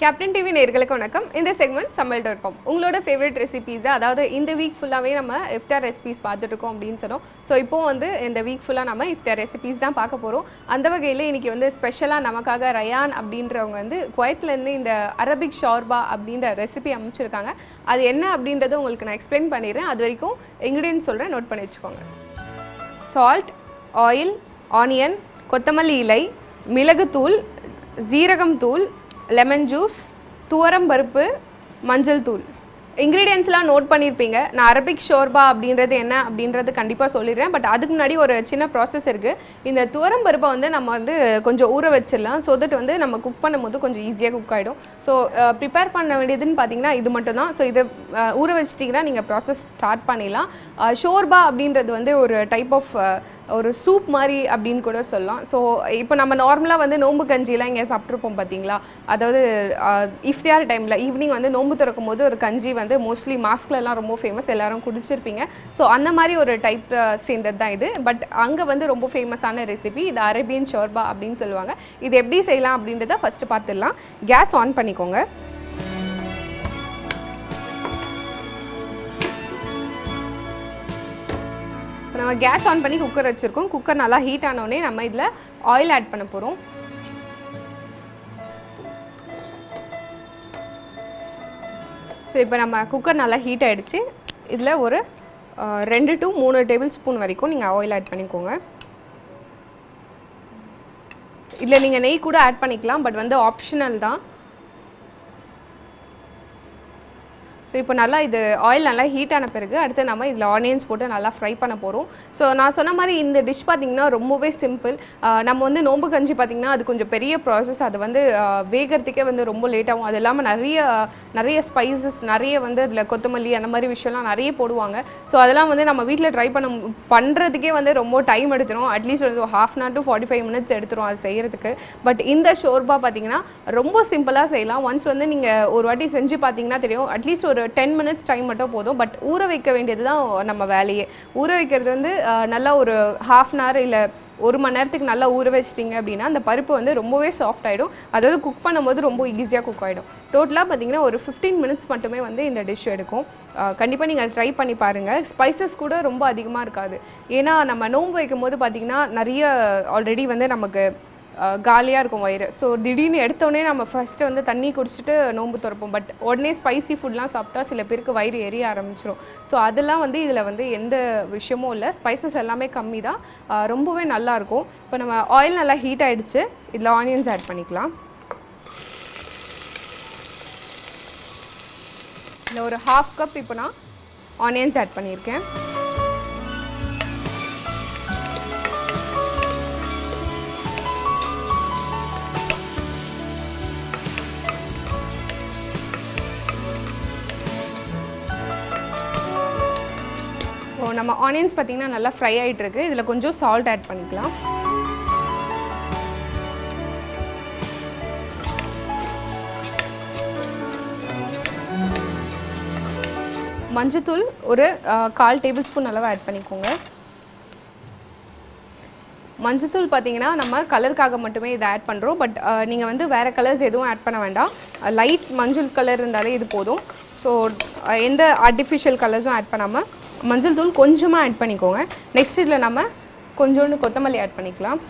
Captain TV நேர்களுக்கு வணக்கம். இந்த செக்மெண்ட் சமையல் டாட் காம் உங்களோட ஃபேவரட் ரெசிபீஸ் அதாவது இந்த வீக் ஃபுல்லாகவே நம்ம இஃப்டார் ரெசிபீஸ் பார்த்துட்டு இருக்கோம் அப்படின்னு சொன்னோம். ஸோ இப்போ வந்து இந்த வீக் ஃபுல்லாக நம்ம இஃப்டார் ரெசிபீஸ் தான் பார்க்க போகிறோம் அந்த வகையில் இன்னைக்கு வந்து ஸ்பெஷலாக நமக்காக ரயான் அப்படின்றவங்க வந்து குவைத்லேருந்து இந்த அரபிக் ஷார்பா அப்படின்ற ரெசிபி அமைச்சிருக்காங்க. அது என்ன அப்படின்றத உங்களுக்கு நான் எக்ஸ்பிளைன் பண்ணிடுறேன். அது வரைக்கும் இன்க்ரீடியன்ட் சொல்கிறேன் நோட் பண்ணி வச்சுக்கோங்க. சால்ட் ஆயில் ஆனியன் கொத்தமல்லி இலை மிளகுத்தூள் ஜீரகம் தூள் லெமன் ஜூஸ் துவரம் பருப்பு மஞ்சள் தூள். இன்க்ரீடியன்ஸ்லாம் நோட் பண்ணியிருப்பீங்க நான் அரபிக் ஷோர்பா அப்படின்றது என்ன அப்படின்றது கண்டிப்பாக சொல்லிடுறேன். பட் அதுக்கு முன்னாடி ஒரு சின்ன ப்ராசஸ் இருக்குது இந்த துவரம் பருப்பை வந்து நம்ம வந்து கொஞ்சம் ஊற வச்சிடலாம். ஸோ தட் வந்து நம்ம குக் பண்ணும்போது கொஞ்சம் ஈஸியாக குக் ஆகிடும் ஸோ ப்ரிப்பேர் பண்ண வேண்டியதுன்னு பார்த்தீங்கன்னா இது மட்டும் தான். ஸோ இதை ஊற வச்சிட்டிங்கன்னா நீங்கள் ப்ராசஸ் ஸ்டார்ட் பண்ணிடலாம். ஷோர்பா அப்படின்றது வந்து ஒரு டைப் ஆஃப் ஒரு சூப் மாதிரி அப்படின்னு கூட சொல்லலாம். ஸோ இப்போ நம்ம நார்மலாக வந்து நோம்பு கஞ்சிலாம் இங்கே சாப்பிட்ருப்போம் பார்த்தீங்களா அதாவது இஃப்தியார் டைமில் ஈவினிங் வந்து நோம்பு திறக்கும் போது ஒரு கஞ்சி வந்து மோஸ்ட்லி மாஸ்க்லலாம் ரொம்ப ஃபேமஸ் எல்லாரும் குடிச்சிருப்பீங்க. ஸோ அந்த மாதிரி ஒரு டைப் சேர்ந்தது தான் இது. பட் அங்கே வந்து ரொம்ப ஃபேமஸான ரெசிபி இது அரேபியன் ஷோர்பா அப்படின்னு சொல்லுவாங்க. இது எப்படி செய்யலாம் அப்படின்றத ஃபஸ்ட்டு பார்த்துடலாம். கேஸ் ஆன் பண்ணிக்கோங்க. நம்ம கேஸ் ஆன் பண்ணி குக்கர் வச்சுருக்கோம். குக்கர் நல்லா ஹீட் ஆனோடனே நம்ம இதில் ஆயில் ஆட் பண்ண போகிறோம் ஸோ இப்போ நம்ம குக்கர் நல்லா ஹீட் ஆகிடுச்சு இதில் ஒரு ரெண்டு டு மூணு டேபிள் ஸ்பூன் வரைக்கும் நீங்கள் ஆயில் ஆட் பண்ணிக்கோங்க. இதில் நீங்கள் நெய் கூட ஆட் பண்ணிக்கலாம் பட் வந்து ஆப்ஷனல் தான். ஸோ இப்போ நல்லா இது ஆயில் நல்லா ஹீட் ஆன பிறகு அடுத்து நம்ம இதில் ஆனியன்ஸ் போட்டு நல்லா ஃப்ரை பண்ண போகிறோம் ஸோ நான் சொன்ன மாதிரி இந்த டிஷ் பார்த்திங்கன்னா ரொம்பவே சிம்பிள் நம்ம வந்து நோம்பு கஞ்சி பார்த்திங்கன்னா அது கொஞ்சம் பெரிய ப்ராசஸ் அது வந்து வேகிறதுக்கே வந்து ரொம்ப லேட்டாகும் அது இல்லாமல் நிறைய நிறைய ஸ்பைசஸ் நிறைய வந்து அதில் கொத்தமல்லி அந்த மாதிரி விஷயம்லாம் நிறைய போடுவாங்க. ஸோ அதெல்லாம் வந்து நம்ம வீட்டில் ட்ரை பண்ண மு- பண்ணுறதுக்கே வந்து ரொம்ப டைம் எடுத்துரும். அட்லீஸ்ட் வந்து half an hour to forty five minutes எடுத்துரும் அது செய்கிறதுக்கு பட் இந்த ஷோர்பா பார்த்தீங்கன்னா ரொம்ப சிம்பிளாக செய்யலாம். ஒன்ஸ் வந்து நீங்கள் ஒரு வாட்டி செஞ்சு பார்த்தீங்கன்னா தெரியும். அட்லீஸ்ட் ஒரு டென் மினிட்ஸ் டைம் மட்டும் போதும். பட் ஊற வைக்க வேண்டியது தான் நம்ம வேலையே. ஊற வைக்கிறது வந்து நல்லா ஒரு ஹாஃப் அன் ஹவர் இல்லை ஒரு மணி நேரத்துக்கு நல்லா ஊற வச்சிட்டிங்க அப்படின்னா அந்த பருப்பு வந்து ரொம்பவே சாஃப்ட் ஆகிடும் அதாவது குக் பண்ணும்போது ரொம்ப ஈஸியாக குக் ஆகிடும் டோட்டலாக பார்த்தீங்கன்னா ஒரு ஃபிஃப்டீன் மினிட்ஸ் மட்டுமே வந்து இந்த டிஷ் எடுக்கும். கண்டிப்பாக நீங்கள் ட்ரை பண்ணி பாருங்கள் ஸ்பைசஸ் கூட ரொம்ப அதிகமாக இருக்காது. ஏன்னா நம்ம நோன்பு வைக்கும் போது பார்த்தீங்கன்னா நிறைய ஆல்ரெடி வந்து நமக்கு காலியாக இருக்கும் வயிறு. ஸோ திடீர்னு எடுத்தோடனே நம்ம ஃபஸ்ட்டு வந்து தண்ணி குடிச்சிட்டு நோன்பு திறப்போம். பட் உடனே ஸ்பைசி ஃபுட்லாம் சாப்பிட்டா சில பேருக்கு வயிறு எரிய ஆரம்பிச்சிடும் ஸோ அதெல்லாம் வந்து இதில் வந்து எந்த விஷயமும் இல்லை. ஸ்பைசஸ் எல்லாமே கம்மி தான். ரொம்பவே நல்லா இருக்கும். இப்போ நம்ம ஆயில் நல்லா ஹீட் ஆகிடுச்சு இதில் ஆனியன்ஸ் ஆட் பண்ணிக்கலாம். இதில் ஒரு ஹாஃப் கப் இப்போ நான் ஆனியன்ஸ் ஆட் பண்ணியிருக்கேன். நம்ம ஆனியன்ஸ் பார்த்தீங்கன்னா நல்லா ஃப்ரை ஆயிட்டு இருக்கு இதில் கொஞ்சம் சால்ட் ஆட் பண்ணிக்கலாம். மஞ்சத்தூள் ஒரு கால் டேபிள் ஸ்பூன் அளவு ஆட் பண்ணிக்கோங்க. மஞ்சத்தூள் பார்த்தீங்கன்னா நம்ம கலருக்காக மட்டுமே இதை ஆட் பண்ணுறோம் பட் நீங்கள் வந்து வேறு கலர்ஸ் எதுவும் ஆட் பண்ண வேண்டாம். லைட் மஞ்சள் கலர் இருந்தாலே இது போதும். ஸோ எந்த ஆர்டிஃபிஷியல் கலர்ஸும் ஆட் பண்ணாமல் மஞ்சள் தூள் கொஞ்சமாக ஆட் பண்ணிக்கோங்க. நெக்ஸ்ட் இதில் நம்ம கொஞ்சோண்டு கொத்தமல்லி ஆட் பண்ணிக்கலாம்.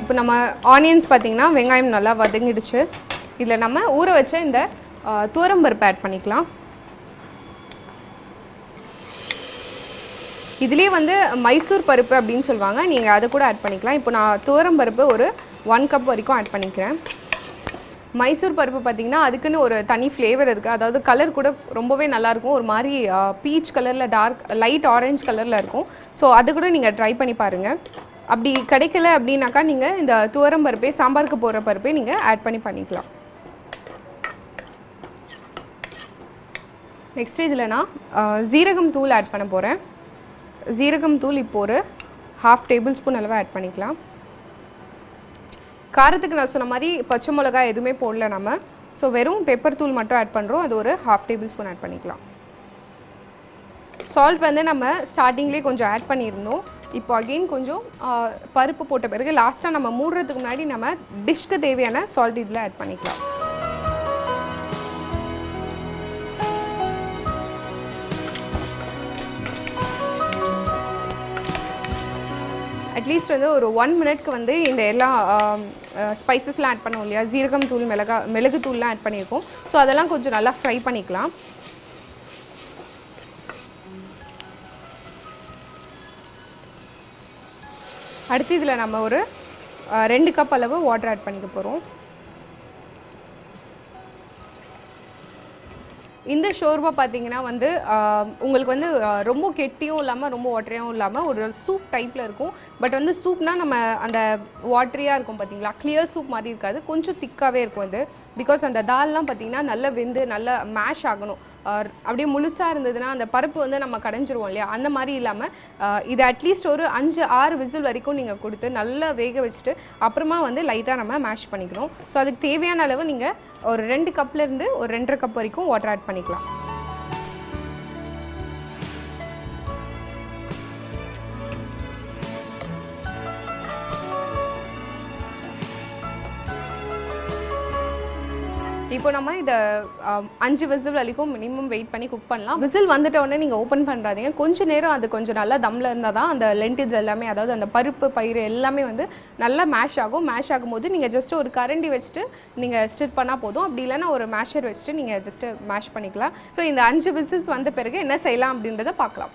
இப்போ நம்ம ஆனியன்ஸ் பார்த்தீங்கன்னா வெங்காயம் நல்லா வதங்கிடுச்சு. இதில் நம்ம ஊற வச்ச இந்த துவரம்பருப்பு ஆட் பண்ணிக்கலாம். இதுலேயே வந்து மைசூர் பருப்பு அப்படின்னு சொல்லுவாங்க. நீங்கள் அதை கூட ஆட் பண்ணிக்கலாம். இப்போ நான் துவரம் பருப்பு ஒரு ஒன் கப் வரைக்கும் ஆட் பண்ணிக்கிறேன். மைசூர் பருப்பு பார்த்தீங்கன்னா அதுக்குன்னு ஒரு தனி ஃப்ளேவர் இருக்குது அதாவது கலர் கூட ரொம்பவே நல்லாயிருக்கும் ஒரு மாதிரி பீச் கலரில் டார்க் லைட் ஆரஞ்ச் கலரில் இருக்கும். ஸோ அது கூட நீங்கள் ட்ரை பண்ணி பாருங்கள் அப்படி கிடைக்கல அப்படின்னாக்கா நீங்கள் இந்த துவரம் பருப்பே சாம்பாருக்கு போடுற பருப்பே நீங்கள் ஆட் பண்ணி பண்ணிக்கலாம். நெக்ஸ்ட் இதில் நான் ஜீரகம் தூள் ஆட் பண்ண போகிறேன் ஜீரகம் தூள் இப்போ ஒரு ஹாஃப் டேபிள் ஸ்பூன் அளவு ஆட் பண்ணிக்கலாம். காரத்துக்கு நான் சொன்ன மாதிரி பச்சை மிளகாய் எதுவுமே போடல நம்ம. ஸோ வெறும் பெப்பர் தூள் மட்டும் ஆட் பண்ணுறோம் அது ஒரு ஹாஃப் டேபிள் ஸ்பூன் ஆட் பண்ணிக்கலாம். சால்ட் வந்து நம்ம ஸ்டார்டிங்லேயே கொஞ்சம் ஆட் பண்ணியிருந்தோம். இப்போ அகெயின் கொஞ்சம் பருப்பு போட்ட பிறகு லாஸ்ட்டாக நம்ம மூடுறதுக்கு முன்னாடி நம்ம டிஷ்க்கு தேவையான சால்ட் இதில் ஆட் பண்ணிக்கலாம். அட்லீஸ்ட் வந்து ஒரு ஒன் மினிட்க்கு வந்து இந்த எல்லா um, uh, ஸ்பைசஸ்லாம் ஆட் பண்ணுவோம் இல்லையா? ஜீரகம் தூள் மிளகா மிளகு தூள்லாம் ஆட் பண்ணியிருக்கோம். ஸோ அதெல்லாம் கொஞ்சம் நல்லா ஃப்ரை பண்ணிக்கலாம். அடுத்து இதில் நம்ம ஒரு uh, ரெண்டு கப் அளவு வாட்டர் ஆட் பண்ணிக்க போகிறோம் இந்த ஷோர்பா பார்த்தீங்கன்னா வந்து உங்களுக்கு வந்து ரொம்ப கெட்டியும் இல்லாமல் ரொம்ப வாட்டரியாகவும் இல்லாமல் ஒரு சூப் டைப்பில் இருக்கும். பட் வந்து சூப்னால் நம்ம அந்த வாட்டரியாக இருக்கும் பார்த்தீங்களா? கிளியர் சூப் மாதிரி இருக்காது. கொஞ்சம் திக்காகவே இருக்கும் அது. பிகாஸ் அந்த தால்லாம் பார்த்தீங்கன்னா நல்லா வெந்து நல்லா மேஷ் ஆகணும். அப்படியே முழுசாக இருந்ததுன்னா அந்த பருப்பு வந்து நம்ம கடைஞ்சிருவோம் இல்லையா? அந்த மாதிரி இல்லாமல் இது அட்லீஸ்ட் ஒரு அஞ்சு ஆறு விசில் வரைக்கும் நீங்கள் கொடுத்து நல்லா வேக வச்சுட்டு அப்புறமா வந்து லைட்டாக நம்ம மேஷ் பண்ணிக்கணும். ஸோ அதுக்கு தேவையான அளவு நீங்கள் ஒரு ரெண்டு கப்ல இருந்து ஒரு ரெண்டரை கப் வரைக்கும் வாட்டர் ஆட் பண்ணிக்கலாம். இப்போ நம்ம இதை அஞ்சு விசில் வரைக்கும் மினிமம் வெயிட் பண்ணி குக் பண்ணலாம். விசில் வந்துட்ட உடனே நீங்கள் ஓப்பன் பண்ணுறாதீங்க கொஞ்ச நேரம் அது கொஞ்சம் நல்லா தம்ல இருந்தால் தான் அந்த லென்டிஸ் எல்லாமே அதாவது அந்த பருப்பு பயிறு எல்லாமே வந்து நல்லா மேஷ் ஆகும். மேஷ் ஆகும்போது நீங்கள் ஜஸ்ட் ஒரு கரண்டி வச்சுட்டு நீங்கள் ஸ்டிட் பண்ணால் போதும். அப்படி இல்லைன்னா ஒரு மேஷர் வச்சுட்டு நீங்கள் ஜஸ்ட்டு மேஷ் பண்ணிக்கலாம். ஸோ இந்த அஞ்சு விசில்ஸ் வந்த பிறகு என்ன செய்யலாம் அப்படின்றத பார்க்கலாம்.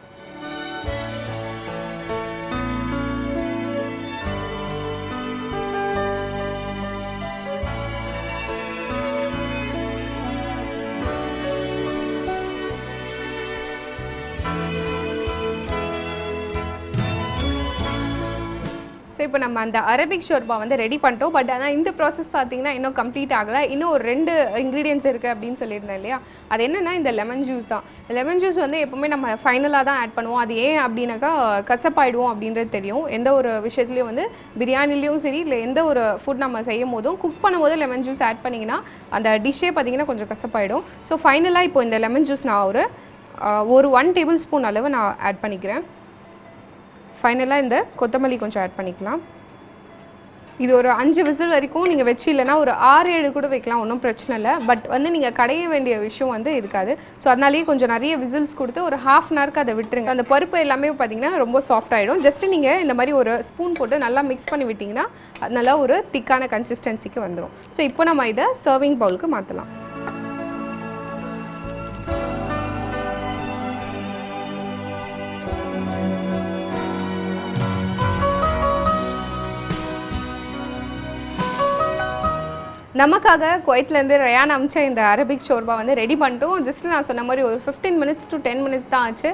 இப்போ நம்ம அந்த அரபிக் ஷோர்பா வந்து ரெடி பண்ணிட்டோம். பட் ஆனால் இந்த ப்ராசஸ் பார்த்தீங்கன்னா இன்னும் கம்ப்ளீட் ஆகலை. இன்னும் ஒரு ரெண்டு இன்க்ரீடியன்ஸ் இருக்குது அப்படின்னு சொல்லியிருந்தேன் இல்லையா? அது என்னென்னா இந்த லெமன் ஜூஸ் தான். லெமன் ஜூஸ் வந்து எப்பவுமே நம்ம ஃபைனலாக தான் ஆட் பண்ணுவோம். அது ஏன் அப்படின்னாக்கா கசப்பாயிடுவோம் அப்படின்றது தெரியும். எந்த ஒரு விஷயத்துலையும் வந்து பிரியாணிலையும் சரி இல்லை எந்த ஒரு ஃபுட் நம்ம செய்யும் போதும் குக் பண்ணும்போது லெமன் ஜூஸ் ஆட் பண்ணிங்கன்னா அந்த டிஷ்ஷே பார்த்தீங்கன்னா கொஞ்சம் கசப்பாயிடும். ஸோ ஃபைனலாக இப்போ இந்த லெமன் ஜூஸ் நான் ஒரு ஒரு ஒன் டேபிள் ஸ்பூன் அளவு நான் ஆட் பண்ணிக்கிறேன். ஃபைனலாக இந்த கொத்தமல்லி கொஞ்சம் ஆட் பண்ணிக்கலாம். இது ஒரு அஞ்சு விசில் வரைக்கும் நீங்கள் வச்சு இல்லைன்னா ஒரு ஆறு ஏழு கூட வைக்கலாம் ஒன்றும் பிரச்சனை இல்லை. பட் வந்து நீங்கள் கடைய வேண்டிய விஷயம் வந்து இருக்காது. ஸோ அதனாலேயே கொஞ்சம் நிறைய விசில்ஸ் கொடுத்து ஒரு ஹாஃப் அன் ஹவருக்கு அதை விட்டுருங்க. அந்த பருப்பு எல்லாமே பார்த்தீங்கன்னா ரொம்ப சாஃப்ட் ஆகிடும் ஜஸ்ட் நீங்கள் இந்த மாதிரி ஒரு ஸ்பூன் போட்டு நல்லா மிக்ஸ் பண்ணி விட்டிங்கன்னா அது நல்லா ஒரு திக்கான கன்சிஸ்டன்சிக்கு வந்துடும் ஸோ இப்போ நம்ம இதை சர்விங் பவுலுக்கு மாற்றலாம் நமக்காக குவைத்லேருந்து ரயான் அமிச்ச இந்த அரபிக் ஷோர்பா வந்து ரெடி பண்ணிட்டோம். ஜஸ்ட் நான் சொன்ன மாதிரி ஒரு fifteen minutes to ten minutes தான் ஆச்சு.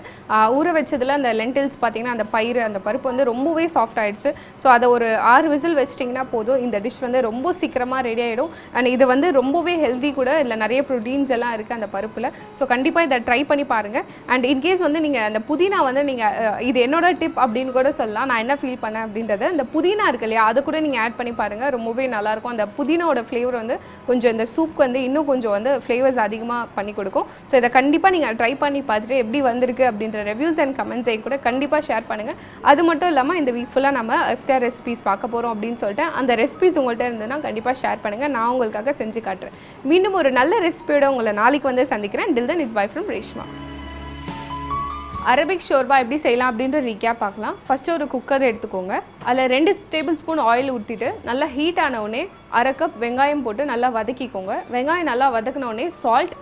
ஊற வச்சதில் அந்த லென்டில்ஸ் பார்த்தீங்கன்னா அந்த பயிர் அந்த பருப்பு வந்து ரொம்பவே சாஃப்ட் ஆயிடுச்சு. ஸோ அதை ஒரு ஆறு விசில் வச்சிட்டிங்கன்னா போதும். இந்த டிஷ் வந்து ரொம்ப சீக்கிரமாக ரெடி ஆகிடும் அண்ட் இது வந்து ரொம்பவே ஹெல்தி கூட இதில் நிறைய ப்ரோட்டீன்ஸ் எல்லாம் இருக்குது அந்த பருப்பில். ஸோ கண்டிப்பாக இதை ட்ரை பண்ணி பாருங்கள் அண்ட் இன்கேஸ் வந்து நீங்கள் அந்த புதினா வந்து நீங்கள் இது என்னோட டிப் அப்படின்னு கூட சொல்லலாம். நான் என்ன ஃபீல் பண்ணேன் அப்படின்றத இந்த புதினா இருக்கு இல்லையா அதை கூட நீங்கள் ஆட் பண்ணி பாருங்கள் ரொம்பவே நல்லாயிருக்கும் அந்த புதினாவோட ஃப்ளேவர் வந்து கொஞ்சம் இந்த சூப் வந்து இன்னும் கொஞ்சம் வந்து ஃப்ளேவர்ஸ் அதிகமாக பண்ணி கொடுக்கும். ஸோ இதை கண்டிப்பாக நீங்கள் ட்ரை பண்ணி பார்த்துட்டு எப்படி வந்திருக்கு அப்படின்ற ரிவ்யூஸ் அண்ட் கமெண்ட்ஸை கூட கண்டிப்பாக ஷேர் பண்ணுங்கள் அது மட்டும் இல்லாமல் இந்த வீக் ஃபுல்லாக நம்ம எஃப்டிஆர் ரெசிபிஸ் பார்க்க போகிறோம் அப்படின்னு சொல்லிட்டு அந்த ரெசிபிஸ் உங்கள்கிட்ட இருந்ததுன்னா கண்டிப்பாக ஷேர் பண்ணுங்கள் நான் உங்களுக்காக செஞ்சு காட்டுறேன். மீண்டும் ஒரு நல்ல ரெசிபியோட உங்களை நாளைக்கு வந்து சந்திக்கிறேன். Till then is bye from Reshma Arabic shorba எப்படி செய்யலாம் அப்படின்ற ரீகேப் பார்க்கலாம். ஃபஸ்ட்டு ஒரு குக்கர் எடுத்துக்கோங்க. அதில் ரெண்டு டேபிள் ஸ்பூன் ஆயில் ஊற்றிட்டு நல்லா ஹீட் ஆனவுடனே அரை கப் வெங்காயம் போட்டு நல்லா வதக்கிக்கோங்க. வெங்காயம் நல்லா வதக்கினோடனே சால்ட்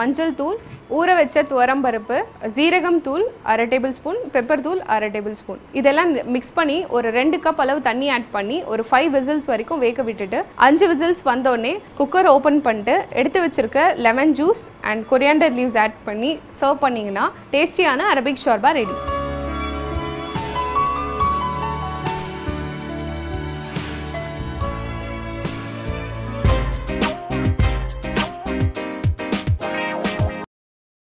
மஞ்சள் தூள் ஊற வச்ச துவரம்பருப்பு ஜீரகம் தூள் அரை டேபிள் ஸ்பூன் பெப்பர் தூள் அரை டேபிள் ஸ்பூன் இதெல்லாம் மிக்ஸ் பண்ணி ஒரு ரெண்டு கப் அளவு தண்ணி ஆட் பண்ணி ஒரு ஃபைவ் விசில்ஸ் வரைக்கும் வேக விட்டுட்டு அஞ்சு விசில்ஸ் வந்தோடனே குக்கர் ஓப்பன் பண்ணிட்டு எடுத்து வச்சிருக்க lemon juice and coriander leaves add பண்ணி சர்வ் பண்ணிங்கன்னா டேஸ்டியான அரபிக் ஷோர்பா ரெடி